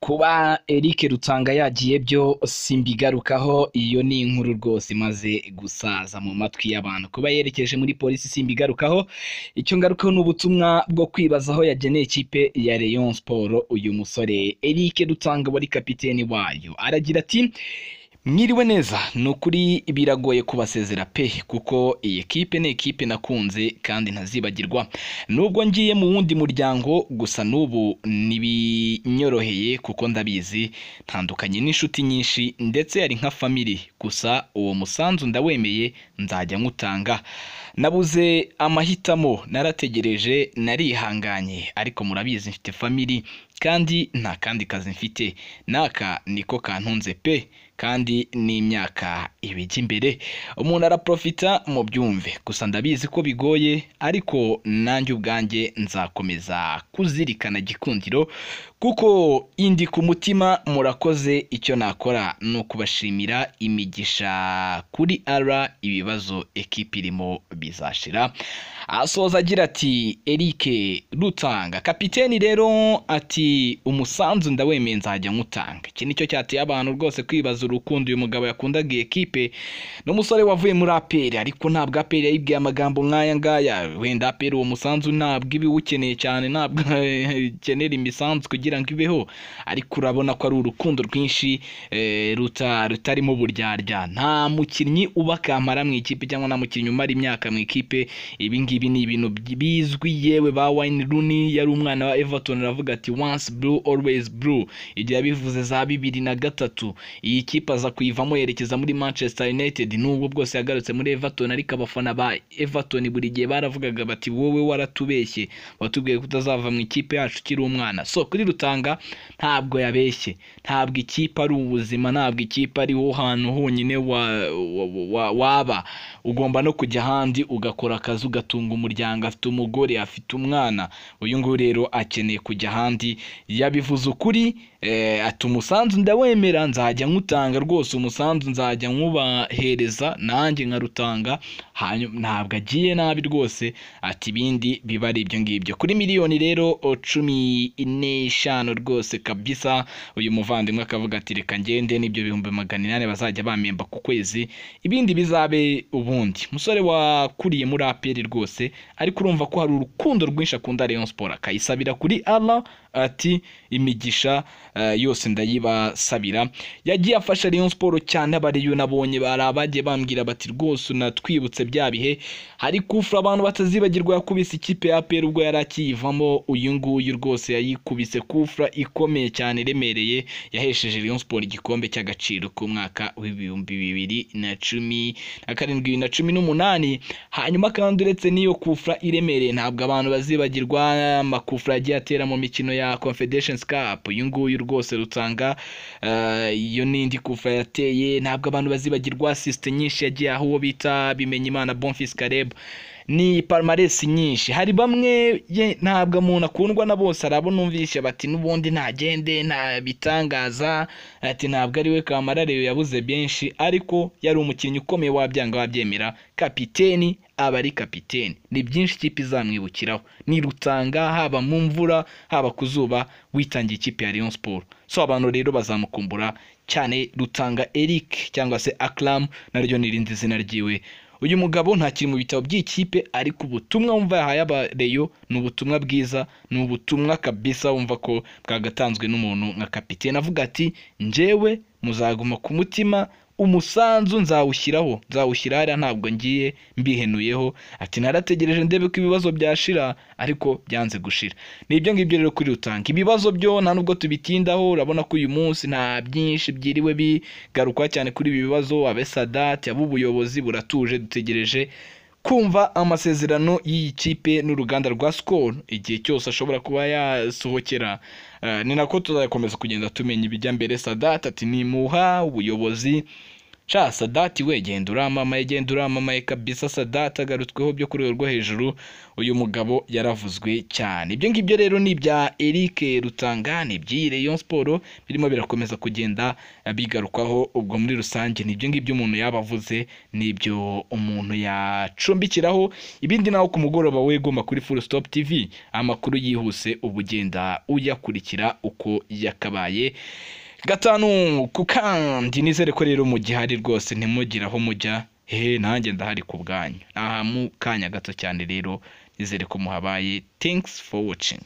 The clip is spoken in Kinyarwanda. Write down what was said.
kuba Eric Rutanga yagiye byo simbigarukaho iyo ni inkuru rwose imaze gusaza mu matwi y'abantu. Kuba yerekeje muri polisi simbigarukaho icyo ngarukaho ni ubutumwa bwo kwibaza aho yageneye ikipe ya Rayon Sport uyu musore. Eric Rutanga wari kapiteni wayo. Aragira ati mwiriwe neza ni ukuri biragoye kubasezera pe kuko iyi kipe ni ikipe nakunze kandi ntazibagirwa. Nubwo ngiye mu wundi muryango gusa n'ubu ntibinyoroheye kuko ndabizi ntandukanye n'inshuti nyinshi ndetse yari nka famili gusa uwo musanzu ndawemeye nzajya nkutanga nabuze amahitamo narategereje narihanganye. Ariko murabizi mfite famili kandi nta kandi kazi mfite. N'aka niko kantunze pe. Kandi n'imyaka ibijya imbere. Umuntu araprofita mu byumve. Gusa ndabizi ko bigoye ariko nanjye ubwanjye nzakomeza kuzirikana gikundiro kuko indi ku mutima murakoze icyo nakora ni ukubashimira imigisha kuri ara ibibazo ekipi irimo bizashira. Asoza agira ati Eric Rutanga kapiteni rero ati umusanzu ndawemeye nzajya nkutanga iki ni cyo cyateye abantu rwose kwibaza urukundo uyu mugabo yakundaga iyi ekipe. N'umusore wavuye muri aperi ariko ntabwo aperi yayibwiye amagambo nk'aya ngaya. Wenda aperi uwo musanzu ntabwo iba iwukeneye cyane ntabwo ikenera imisanzu kugira ngo ibeho. Ariko urabona ko ari urukundo rwinshi eh, ruta rutarimo uburyarya nta mukinnyi uba kampara mu ikipe cyangwa nta mukinnyi umara imyaka mu ikipe. Ibi ngibi ni ibintu bizwi. Yewe ba Wayne Rooney yari umwana wa Everton aravuga ati once blue always blue. Igihe yabivuze za bibiri na gatatu. Iyi kipe aza kuyivamo yerekeza muri Manchester United. Nubwo bwose yagarutse muri Everton ariko abafana ba Everton buri gihe baravugaga bati wowe waratubeshye watubwiye ko utazava mu ikipe yacu ukiri umwana. So kuri Rutanga ntabwo yabeshye. Ntabwo ikipe ari ubuzima ntabwo ikipe ariho hantu honyine wa, wa, wa, waba. Ugomba no kujya ahandi ugakora akazi ugatunga umuryango. Afite umugore afite umwana. Uyu nguyu rero akeneye kujya ahandi. Yabivuze ukuri ati umusanzu ndawemera nzajya nkutanga rwose umusanzu nzajya nkubahereza nanjye nkarutanga ntabwo agiye nabi rwose ati ibindi biba ari ibyo ngibyo. Kuri miliyoni rero cumi n'eshanu rwose kabisa uyu muvandimwe akavuga ati reka ngende n'ibyo bihumbi magana inani bazajya bamemba ku kwezi. Ibindi bizabe ubundi. Musore wakuriye muri aperi rwose ariko urumva ko hari urukundo rwinshi akunda Rayon Sport akayisabira kuri Allah ati imigisha eh, yose ndayibasabira. Yagiye afasha Rayon Sport cyane abariyo nabonye bari abagiye bambwira bati rwose unatwibutse bya bihe. Hari kufura abantu batazibagirwa yakubise ikipe ya APR ubwo yari akiyivamo uyu nguyu rwose yayikubise kufura ikomeye cyane iremereye yahesheje Rayon Sport igikombe cy'agaciro k'umwaka w'ibihumbi bibiri na cumi na karindwi na cumi n'umunani. Hanyuma kandi uretse n'iyo kufura iremereye ntabwo abantu bazibagirwa amakufura yagiye atera mu mikino ya Confederations Cup. Uyu nguyu rwose rutanga eh, iyo n'indi kufura yateye ntabwo abantu bazibagirwa asiste nyinshi yagiye aho uwo bita Bimenyimana Bonfils Caleb. Ni palmarès nyinshi. Hari bamwe ntabwo umuntu akundwa na bose arabo numvishe bati n'ubundi ntagende nta bitangaza. Ati ntabwo ari we kamarareo yabuze benshi ariko yari umukinnyi ukomeye wabyanga wabyemera. Kapiteni aba ari kapiteni. Ni byinshi ikipe izamwibukiraho. Ni rutanga haba mu mvura haba ku zuba witangiye ikipe ya Rayon Sport so abantu rero bazamukumbura cyane rutanga Eric cyangwa se Akram naryo ni irindi zina ryiwe. Uyu mugabo ntakiri mu bitabo by'ikipe ariko ubutumwa wumva yahaye abareyo ni ubutumwa bwiza ni ubutumwa kabisa wumva ko bwagatanzwe n'umuntu nka kapitene avuga ati njyewe muzaguma ku mutima umusanzu nzawushyiraho nzawushyira hariya ntabwo ngiye mbihenuyeho. Ati narategereje ndebe ko ibibazo byashira ariko byanze gushira. Ni ibyo ngibyo rero kuri rutanga. Ibibazo byo nta nubwo tubitindaho urabona ko uyu munsi nta byinshi byiriwe bigarukwa cyane kuri ibi bibazo. Abe sadati ab'ubuyobozi buratuje dutegereje kumva amasezerano y'iyi kipe n'uruganda rwa Skol igihe cyose ashobora kuba yasohokera. Eh, ni nako tuzakomeza kugenda tumenya ibijya mbere. Sadat ati nimuha ubuyobozi sha sadati we genda uramamaye genda uramamaye kabisa sadati agarutsweho byo ku rwego rwo hejuru uyu mugabo yaravuzwe cyane. Ibyo ngibyo rero ni ibya Eric Rutanga ni iby'iyi Rayon Sport birimo birakomeza kugenda bigarukwaho ubwo muri rusange. Ni ibyo ngibyo umuntu yaba avuze ni ibyo umuntu yacumbikiraho. Ibindi naho ku mugoroba wegoma kuri Full Stop TV amakuru yihuse uba ugenda uyakurikira uko yakabaye. Gatanu ku kandi nizere ko rero mu gihari rwose ntimugire aho mujya. He nanjye ndahari ku bwanyu. Aha mu kanya gato cyane rero nizere ko muhabaye. Thanks for watching.